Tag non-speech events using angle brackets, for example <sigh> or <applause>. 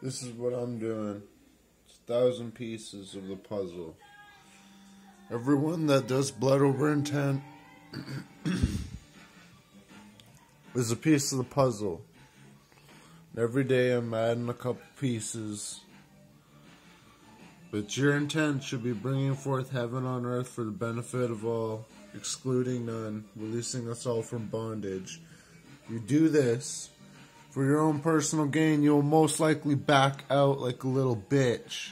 This is what I'm doing. It's a thousand pieces of the puzzle. Everyone that does blood over intent <clears throat> is a piece of the puzzle. And Every day I'm adding a couple pieces. But your intent should be bringing forth heaven on earth for the benefit of all, excluding none, releasing us all from bondage. You do this for your own personal gain, you'll most likely back out like a little bitch.